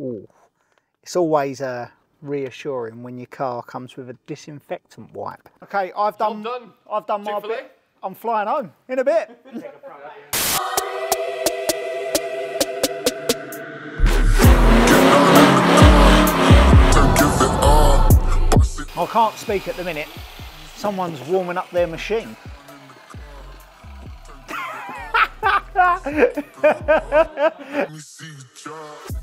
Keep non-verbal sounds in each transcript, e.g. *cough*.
Ooh. It's always uh, reassuring when your car comes with a disinfectant wipe. Okay, I've done. done. I've done my bit. I'm flying home in a bit. *laughs* I can't speak at the minute. Someone's warming up their machine. *laughs*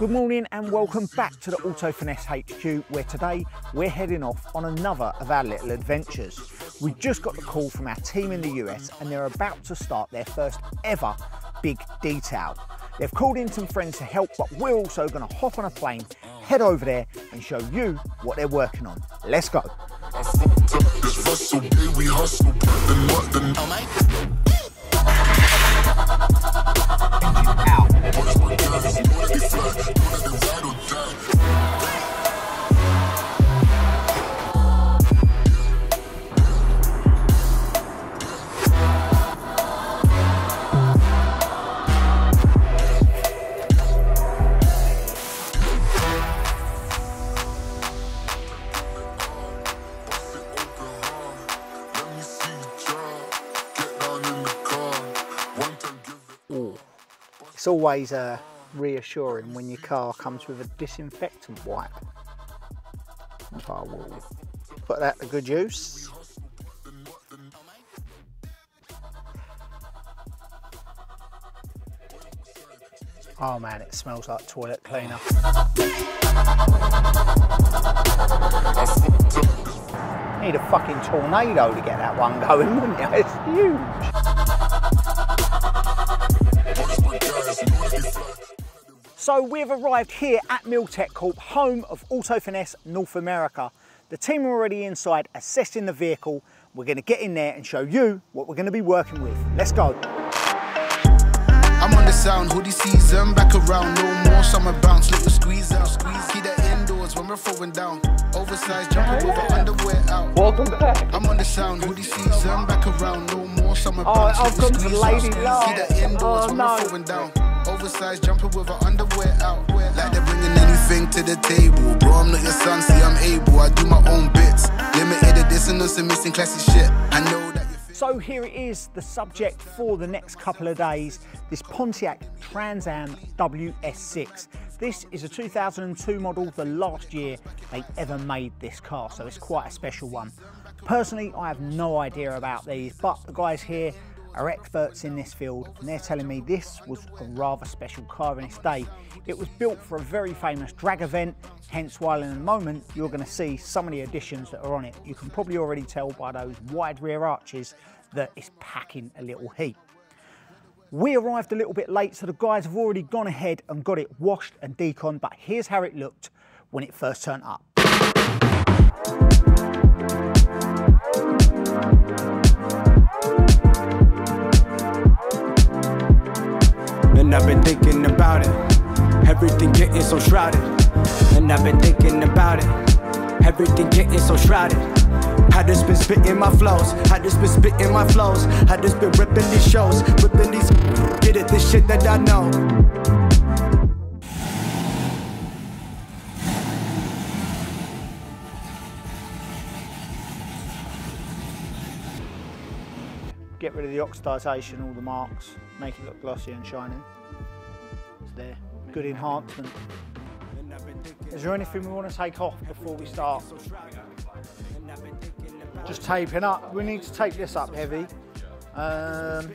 Good morning and welcome back to the Auto Finesse HQ where today we're heading off on another of our little adventures. We just got the call from our team in the US and they're about to start their first ever big detail. They've called in some friends to help but we're also going to hop on a plane, head over there and show you what they're working on. Let's go. Fuck my guns, know that they fly, know that they ride or die. It's always uh, reassuring when your car comes with a disinfectant wipe. I will put that to good use. Oh man, it smells like toilet cleaner. Need a fucking tornado to get that one going, wouldn't you? It's huge. So we've arrived here at Miltech Corp, home of Auto Finesse North America. The team are already inside assessing the vehicle. We're going to get in there and show you what we're going to be working with. Let's go. I'm on the sound, hoodie season, back around, no more summer bounce, little squeeze out, squeeze, keep that indoors when we're throwing down, oversized jumper oh, with the underwear out. Welcome back. I'm on the sound, hoodie season, back around, no more summer Oh, bounce, I've little gone to squeeze Lady out, squeeze, Love. keep that indoors Oh, when no. Oversized jumper with the underwear out. Like they're bringing anything to the table, bro, I'm not your son, see I'm able, I do my own bits, limited edition, some missing classic shit, I know that So here it is, the subject for the next couple of days, this Pontiac Trans Am WS6. This is a 2002 model, the last year they ever made this car, so it's quite a special one. Personally, I have no idea about these, but the guys here are experts in this field and they're telling me this was a rather special car in its day. It was built for a very famous drag event, hence why in a moment you're going to see some of the additions that are on it. You can probably already tell by those wide rear arches that it's packing a little heat. We arrived a little bit late, so the guys have already gone ahead and got it washed and deconned, but here's how it looked when it first turned up. I've been thinking about it. Everything getting so shrouded. And I've been thinking about it. Everything getting so shrouded. I just been spitting my flows. I just been spitting my flows. I just been ripping these shows. Ripping these. *laughs* Get it, this shit that I know. Get rid of the oxidisation, all the marks, make it look glossy and shiny. There. Good enhancement. Is there anything we want to take off before we start? Just taping up. We need to tape this up heavy. Um,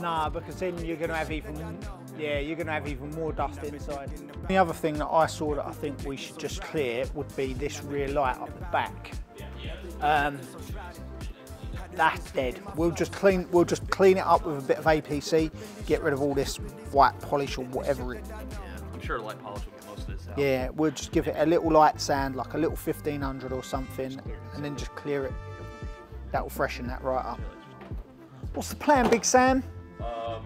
nah, because then you're going to have even, yeah, you're going to have even more dust inside. The other thing that I saw that I think we should just clear would be this rear light up the back. Um, that's dead. We'll just clean. We'll just clean it up with a bit of APC. Get rid of all this white polish or whatever it. I'm sure light polish will get most of this out. Yeah, we'll just give it a little light sand, like a little 1500 or something, and then just clear it. That will freshen that right up. What's the plan, Big Sam? Um,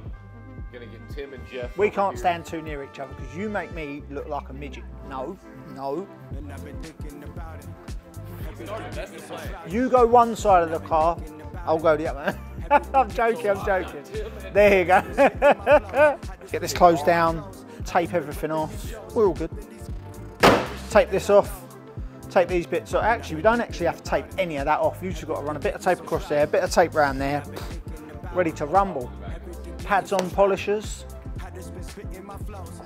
gonna get Tim and Jeff. We can't here. stand too near each other because you make me look like a midget. No, no. And I've been thinking about it. That's the plan. You go one side of the car, I'll go the other. *laughs* I'm joking, I'm joking. There you go. *laughs* Get this closed down, tape everything off. We're all good. Tape this off, tape these bits off. Actually, we don't actually have to tape any of that off. You've just got to run a bit of tape across there, a bit of tape around there, ready to rumble. Pads on polishers,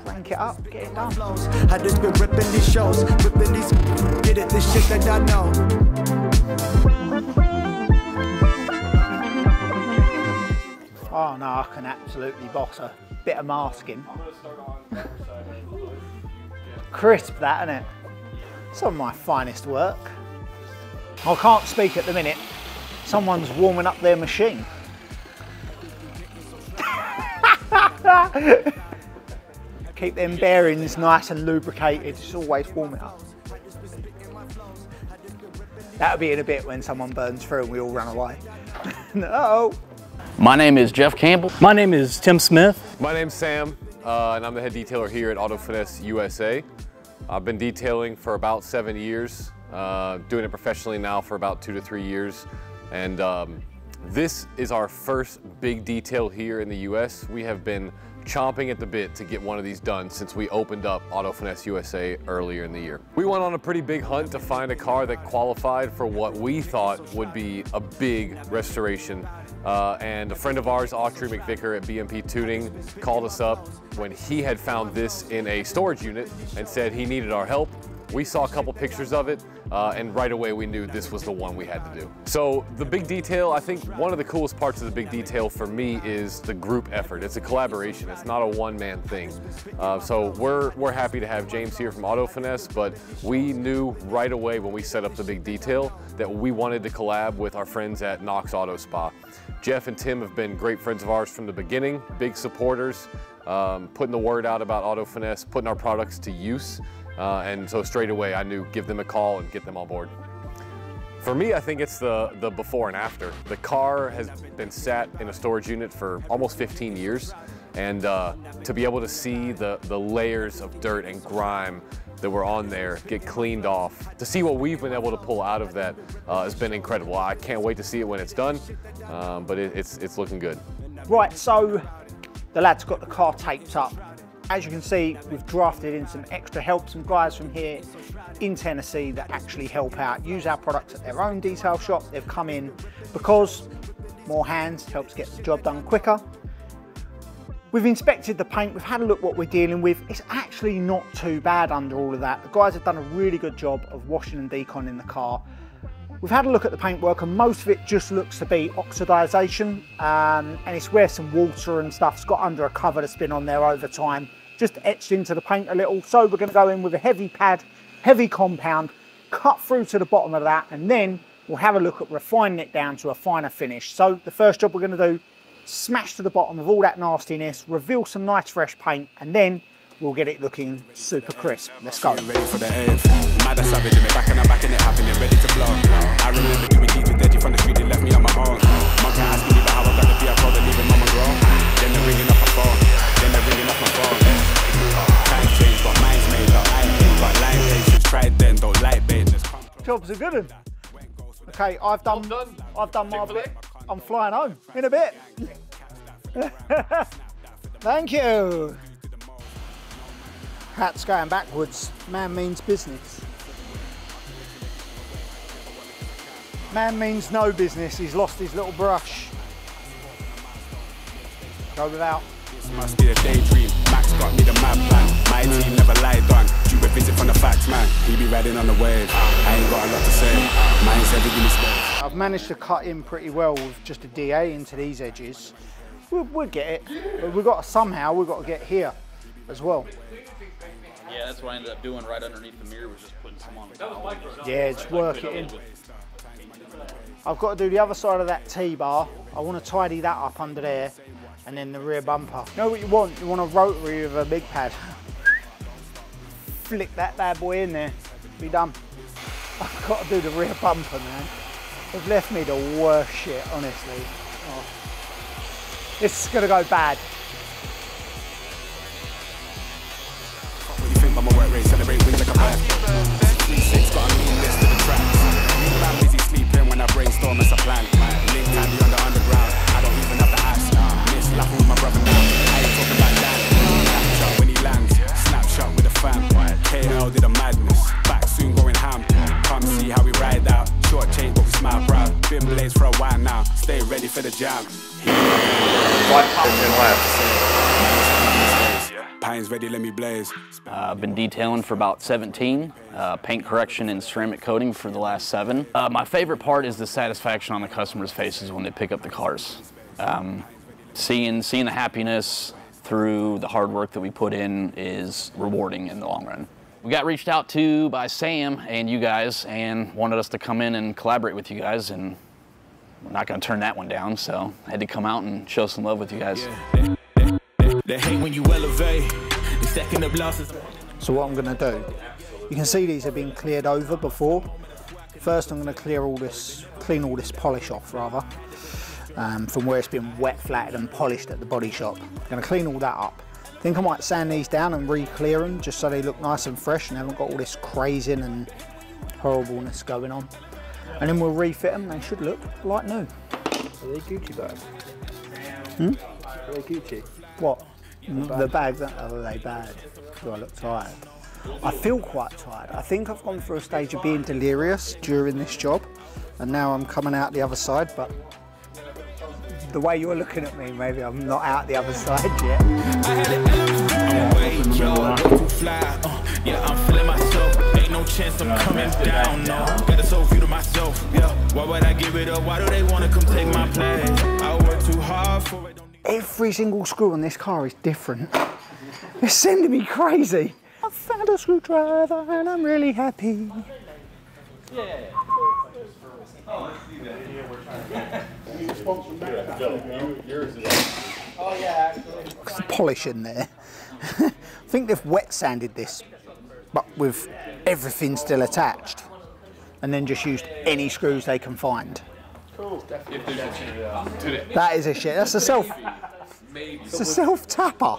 crank it up, get it done. I just been ripping these shows, ripping these, get it, this shit that I know. Oh no, I can absolutely boss a bit of masking. Crisp that, isn't it? Some of my finest work. I can't speak at the minute. Someone's warming up their machine. *laughs* Keep them bearings nice and lubricated. It's always warming up. That'll be in a bit when someone burns through and we all run away. *laughs* no. My name is Jeff Campbell. My name is Tim Smith. My name's Sam, uh, and I'm the head detailer here at Auto Finesse USA. I've been detailing for about seven years, uh, doing it professionally now for about two to three years. And um, this is our first big detail here in the US. We have been chomping at the bit to get one of these done since we opened up Auto Finesse USA earlier in the year. We went on a pretty big hunt to find a car that qualified for what we thought would be a big restoration. Uh, and a friend of ours, Autry McVicker at BMP Tuning, called us up when he had found this in a storage unit and said he needed our help. We saw a couple pictures of it, uh, and right away we knew this was the one we had to do. So the big detail, I think one of the coolest parts of the big detail for me is the group effort. It's a collaboration. It's not a one-man thing. Uh, so we're we're happy to have James here from Auto Finesse, but we knew right away when we set up the big detail that we wanted to collab with our friends at Knox Auto Spa. Jeff and Tim have been great friends of ours from the beginning, big supporters, um, putting the word out about Auto Finesse, putting our products to use. Uh, and so straight away I knew give them a call and get them on board. For me, I think it's the, the before and after. The car has been sat in a storage unit for almost 15 years. And uh, to be able to see the, the layers of dirt and grime that were on there get cleaned off, to see what we've been able to pull out of that uh, has been incredible. I can't wait to see it when it's done, um, but it, it's, it's looking good. Right, so the lads got the car taped up. As you can see, we've drafted in some extra help, some guys from here in Tennessee that actually help out, use our products at their own detail shop. They've come in because more hands helps get the job done quicker. We've inspected the paint, we've had a look what we're dealing with. It's actually not too bad under all of that. The guys have done a really good job of washing and deconning the car. We've had a look at the paintwork and most of it just looks to be oxidization um, and it's where some water and stuff's got under a cover that's been on there over time, just etched into the paint a little. So we're gonna go in with a heavy pad, heavy compound, cut through to the bottom of that and then we'll have a look at refining it down to a finer finish. So the first job we're gonna do, smash to the bottom of all that nastiness, reveal some nice fresh paint and then we'll get it looking super crisp. Let's go. Ready for the. Mad savage, back and I'm back in it happening, ready to blow. I remember doing with Deji from the street, they left me on my own. Mom can't ask me about how I got the PR code and leaving mama grow. Then they're ringing off my phone, then they're ringing off my phone. Times change, but mine's made up. I ain't got line patience, tried then, don't like bait. Job's a good one. Okay, I've done, done. I've done my bit. I'm flying home in a bit. *laughs* Thank you. Hat's going backwards. Man means business. Man means no business. He's lost his little brush. Go without. This must be a daydream. Max got me the mad plan. My team never lied on. Due a visit from the facts, man. He be riding on the wave. I ain't got a lot to say. Mine's me space. I've managed to cut in pretty well with just a DA into these edges. We'll, we'll get it. But we've got to, somehow we've got to get here as well. Yeah, that's what I ended up doing right underneath the mirror was just putting some on the top. Yeah, just work it in. I've got to do the other side of that T-bar. I want to tidy that up under there and then the rear bumper. You know what you want? You want a rotary with a big pad. Flick that bad boy in there, be done. I've got to do the rear bumper, man. They've left me the worst shit, honestly. Oh. This is gonna go bad. Work rate, celebrate wings like a bat. Three six, got a mean list of the tracks. I'm busy sleeping when I brainstorm as a plan. Link Andy on the underground. I don't even have the now. Miss La with my brother now. I ain't talking about that. Snapshot when he lands. Snapshot with a fan. KL did a madness. Back soon going ham. Come see how we ride out. Short chain, but we smile proud. Been blazed for a while now. Stay ready for the jam. What? Pines ready, let me blaze. Uh, I've been detailing for about 17, uh, paint correction and ceramic coating for the last seven. Uh, my favorite part is the satisfaction on the customers' faces when they pick up the cars. Um, seeing, seeing the happiness through the hard work that we put in is rewarding in the long run. We got reached out to by Sam and you guys and wanted us to come in and collaborate with you guys and we're not gonna turn that one down, so I had to come out and show some love with you guys. They hate when you elevate. They stacking up losses. So what I'm going to do, you can see these have been cleared over before. First I'm going to clear all this, clean all this polish off rather, um, from where it's been wet, flatted and polished at the body shop. I'm going to clean all that up. Think I might sand these down and re-clear them just so they look nice and fresh and haven't got all this crazing and horribleness going on. And then we'll refit them, they should look like new. Are they Gucci bags? Hmm? Are they Gucci? What? The bags, are they bad? Do I look tired? I feel quite tired. I think I've gone through a stage of being delirious during this job and now I'm coming out the other side, but the way you're looking at me, maybe I'm not out the other *laughs* side yet. I'm way, yo, too fly. Uh, yeah, I'm feeling myself. Ain't no chance I'm coming down, no. Got a soul view to myself, yeah. Why would I give it up? Why do they wanna come take my place? I work too hard for it. Every single screw on this car is different. It's sending me crazy. I found a screwdriver and I'm really happy. There's polish in there. *laughs* I think they've wet sanded this, but with everything still attached. And then just used any screws they can find. That is a shit. That's a self. It's a self tapper.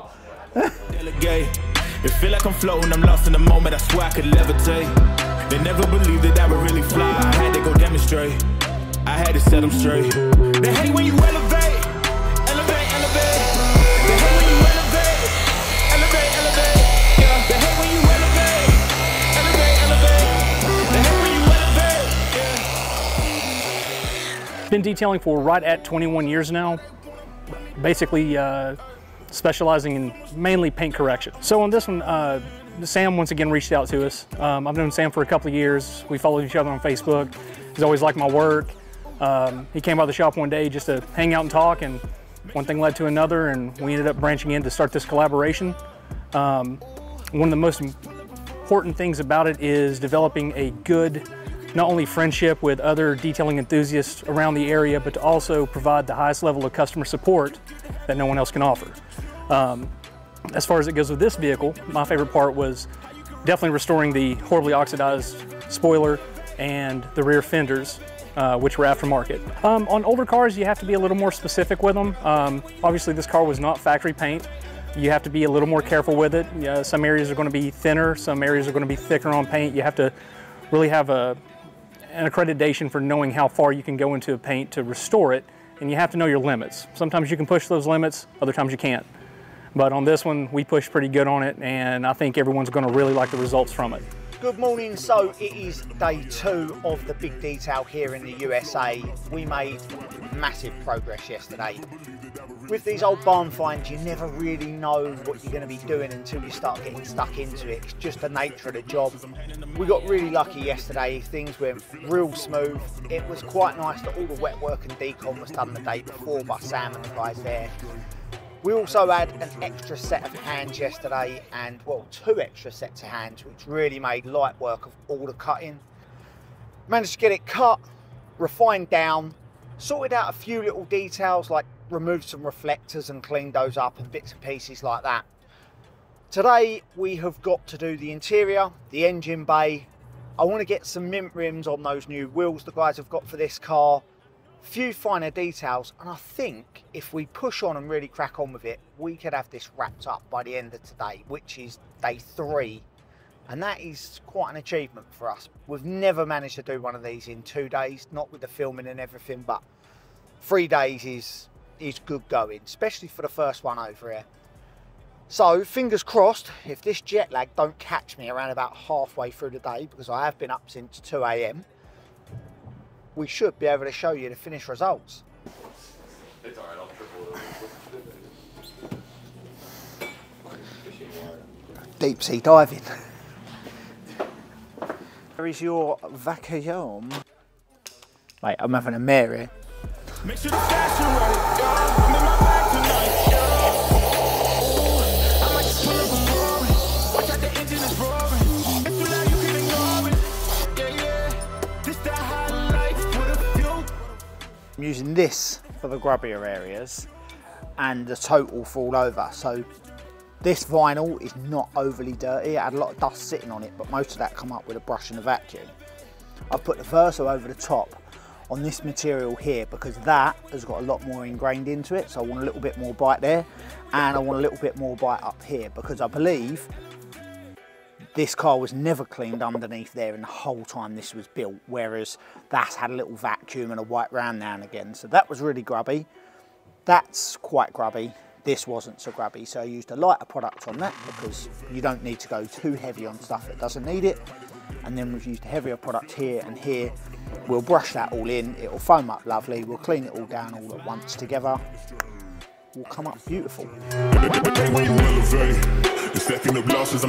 Delegate. It feel like I'm floating, I'm lost in the moment. I swear I could levitate. They never believed that I would really fly. I had to go demonstrate. I had to set them straight. They hate when you elevate, elevate, Been detailing for right at 21 years now. Basically uh, specializing in mainly paint correction. So on this one, uh, Sam once again reached out to us. Um, I've known Sam for a couple of years. We followed each other on Facebook. He's always liked my work. Um, he came by the shop one day just to hang out and talk, and one thing led to another, and we ended up branching in to start this collaboration. Um, one of the most important things about it is developing a good, not only friendship with other detailing enthusiasts around the area, but to also provide the highest level of customer support that no one else can offer. Um, as far as it goes with this vehicle, my favorite part was definitely restoring the horribly oxidized spoiler and the rear fenders, uh, which were aftermarket. Um, on older cars, you have to be a little more specific with them. Um, obviously, this car was not factory paint. You have to be a little more careful with it. Some areas are going to be thinner, some areas are going to be thicker on paint. You have to really have a, an accreditation for knowing how far you can go into a paint to restore it, and you have to know your limits. Sometimes you can push those limits, other times you can't. But on this one, we pushed pretty good on it, and I think everyone's going to really like the results from it. Good morning. So it is day two of the big detail here in the USA. We made massive progress yesterday. With these old barn finds, you never really know what you're going to be doing until you start getting stuck into it. It's just the nature of the job. We got really lucky yesterday. Things went real smooth. It was quite nice that all the wet work and decon was done the day before by Sam and the guys there. We also had an extra set of hands yesterday and well two extra sets of hands which really made light work of all the cutting. Managed to get it cut, refined down, sorted out a few little details like removed some reflectors and cleaned those up and bits and pieces like that. Today we have got to do the interior, the engine bay. I want to get some mint rims on those new wheels the guys have got for this car few finer details and I think if we push on and really crack on with it we could have this wrapped up by the end of today which is day three and that is quite an achievement for us we've never managed to do one of these in two days not with the filming and everything but three days is is good going especially for the first one over here so fingers crossed if this jet lag don't catch me around about halfway through the day because I have been up since 2 a.m we should be able to show you the finished results. Deep sea diving. Where is your vacuum? Wait, I'm having a mare here. Make sure the fashion right, yeah. I'm using this for the grubbier areas and the total for all over. So this vinyl is not overly dirty. It had a lot of dust sitting on it, but most of that come up with a brush and a vacuum. I've put the Verso over the top on this material here because that has got a lot more ingrained into it. So I want a little bit more bite there and I want a little bit more bite up here because I believe this car was never cleaned underneath there in the whole time this was built, whereas that's had a little vacuum and a white round now and again. So that was really grubby. That's quite grubby. This wasn't so grubby, so I used a lighter product on that because you don't need to go too heavy on stuff that doesn't need it. And then we've used a heavier product here and here. We'll brush that all in, it'll foam up lovely, we'll clean it all down all at once together. Will come up beautiful. Hey, when you elevate, the second of losses,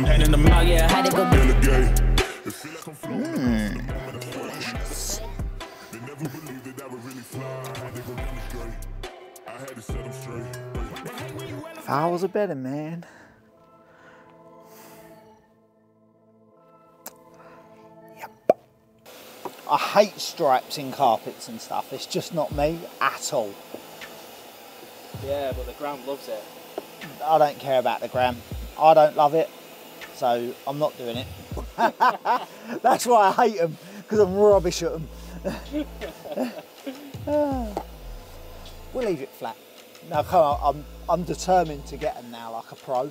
I hate stripes in carpets and stuff. It's just not me at all. Yeah, but the gram loves it. I don't care about the gram. I don't love it, so I'm not doing it. *laughs* That's why I hate them, because I'm rubbish at them. *laughs* we'll leave it flat. Now, come on, I'm, I'm determined to get them now like a pro.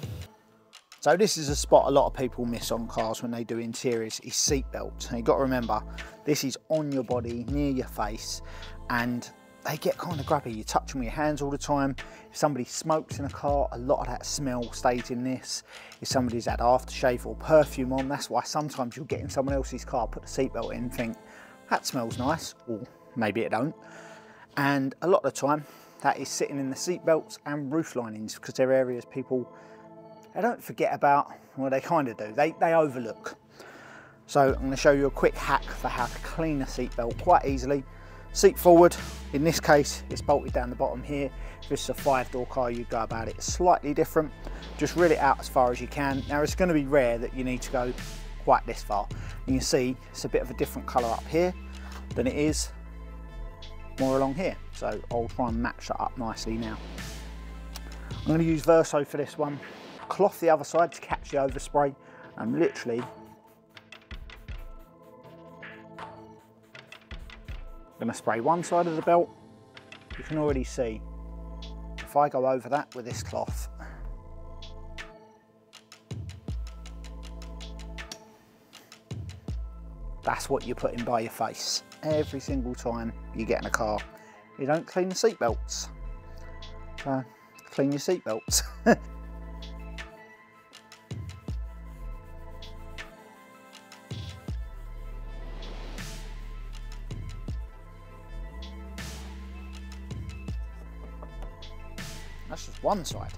So this is a spot a lot of people miss on cars when they do interiors is seat belts. And you've got to remember, this is on your body, near your face, and they get kind of grubby. You touch them with your hands all the time. If somebody smokes in a car, a lot of that smell stays in this. If somebody's had aftershave or perfume on, that's why sometimes you'll get in someone else's car, put the seatbelt in think, that smells nice, or maybe it don't. And a lot of the time, that is sitting in the seat belts and roof linings because they're areas people they don't forget about, well they kind of do, they, they overlook. So I'm going to show you a quick hack for how to clean a seat belt quite easily. Seat forward, in this case it's bolted down the bottom here. If this is a five door car you go about it slightly different. Just reel it out as far as you can. Now it's going to be rare that you need to go quite this far. You can see it's a bit of a different colour up here than it is more along here. So I'll try and match that up nicely now. I'm going to use Verso for this one. Cloth the other side to catch the overspray. and literally I'm going to spray one side of the belt. You can already see if I go over that with this cloth that's what you're putting by your face every single time you get in a car. You don't clean the seat belts. So clean your seat belts. *laughs* one side.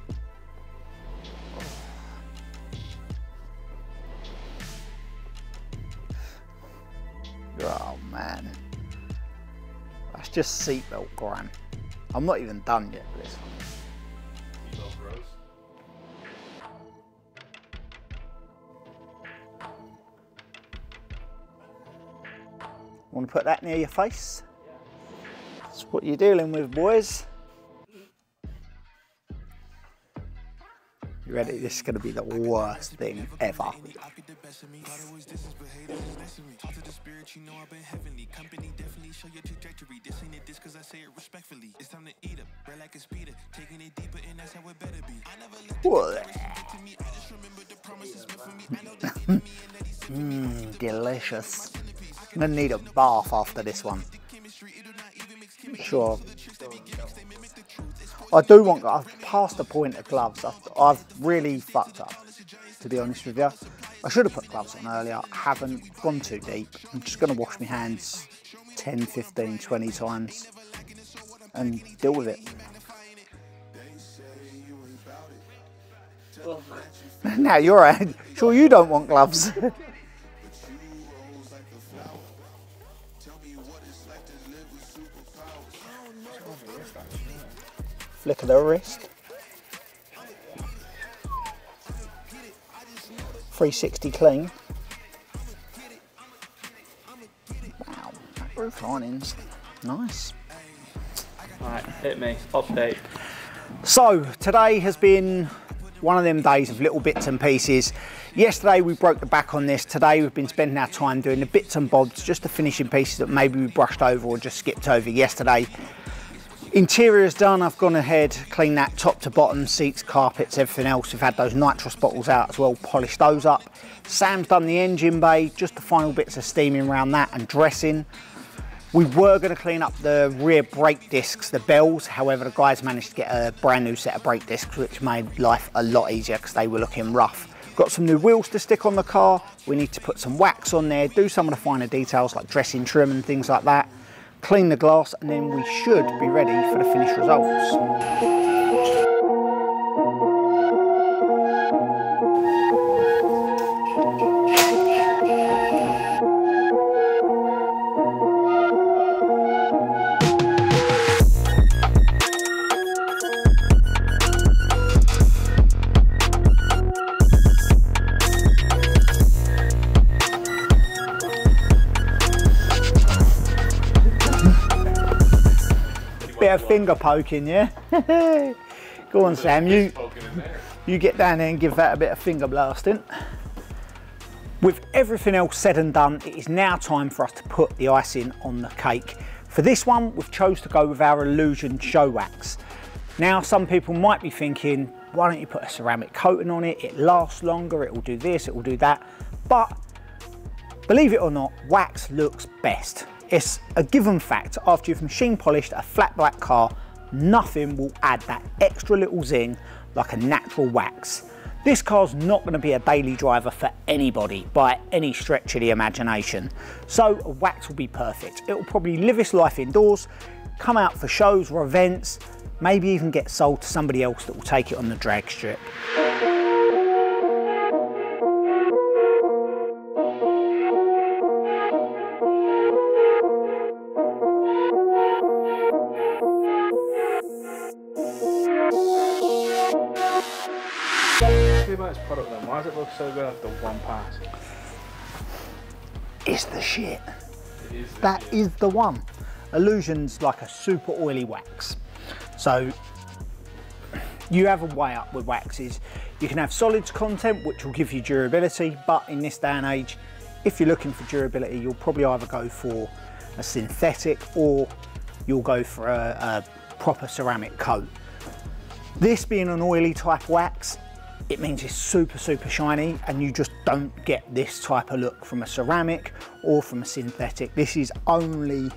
Oh man. That's just seatbelt grime. I'm not even done yet with this one. Want to put that near your face? That's what you're dealing with, boys. Ready? This is going to be the worst thing ever. *laughs* Mmm, delicious. I'm gonna need a bath after this one. Sure. I do want, past the point of gloves. I've, I've really fucked up, to be honest with you. I should have put gloves on earlier. I haven't gone too deep. I'm just going to wash my hands 10, 15, 20 times and deal with it. *laughs* Now you're right. Sure, you don't want gloves. *laughs* Look at the wrist. 360 clean. Wow, that roof lining's nice. Alright, hit me. Update. So today has been one of them days of little bits and pieces. Yesterday we broke the back on this. Today we've been spending our time doing the bits and bobs, just the finishing pieces that maybe we brushed over or just skipped over yesterday. Interior is done. I've gone ahead, cleaned that top to bottom, seats, carpets, everything else. We've had those nitrous bottles out as well, polished those up. Sam's done the engine bay, just the final bits of steaming around that and dressing. We were going to clean up the rear brake discs, the bells. However, the guys managed to get a brand new set of brake discs, which made life a lot easier because they were looking rough. Got some new wheels to stick on the car. We need to put some wax on there, do some of the finer details like dressing trim and things like that. Clean the glass and then we should be ready for the finished results. Finger poking, yeah? *laughs* Go on, Sam, you, you get down there and give that a bit of finger blasting. With everything else said and done, it is now time for us to put the icing on the cake. For this one, we've chose to go with our Illusion Show Wax. Now, some people might be thinking, why don't you put a ceramic coating on it? It lasts longer, it will do this, it will do that. But Believe it or not, wax looks best. It's a given fact, after you've machine polished a flat black car, nothing will add that extra little zing like a natural wax. This car's not going to be a daily driver for anybody by any stretch of the imagination. So a wax will be perfect. It will probably live its life indoors, come out for shows or events, maybe even get sold to somebody else that will take it on the drag strip. Product then. Why does it look so good after one pass? It's the shit. That is the one. Illusion's like a super oily wax. So you have a way up with waxes. You can have solids content, which will give you durability, but in this day and age, if you're looking for durability, you'll probably either go for a synthetic or you'll go for a, a proper ceramic coat. This being an oily type wax, it means it's super, super shiny and you just don't get this type of look from a ceramic or from a synthetic. This is only,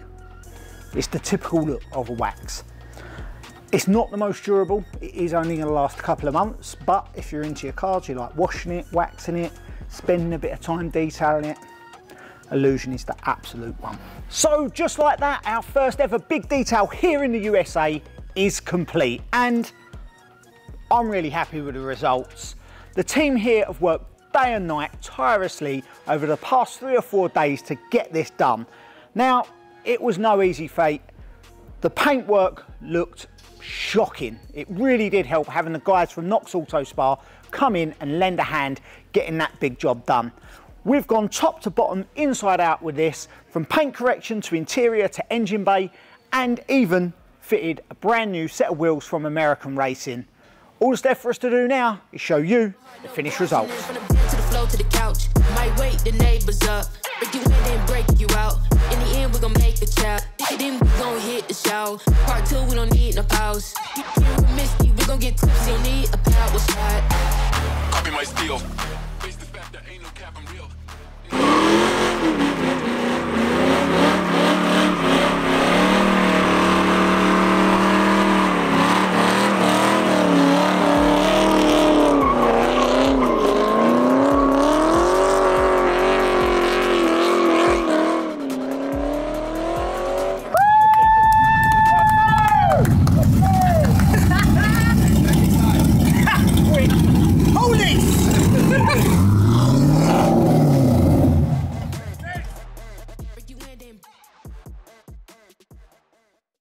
it's the typical look of a wax. It's not the most durable. It is only gonna last a couple of months, but if you're into your cars, you like washing it, waxing it, spending a bit of time detailing it, Illusion is the absolute one. So just like that, our first ever big detail here in the USA is complete. And I'm really happy with the results. The team here have worked day and night tirelessly over the past three or four days to get this done. Now, it was no easy feat. The paintwork looked shocking. It really did help having the guys from Knox Auto Spa come in and lend a hand getting that big job done. We've gone top to bottom, inside out with this, from paint correction to interior to engine bay, and even fitted a brand new set of wheels from American Racing. All that's left for us to do now is show you the finished results. From the bed to the floor to the couch. Might wake the neighbors up. Break you in and break you out. In the end, we gon' make the child. Then we gon' hit the shower. Part two, we don't need no pause. Misty, we gon' get tipsy. Don't need a power shot. Copy my steel. Face the fact that ain't no cap, I'm real.